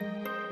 Música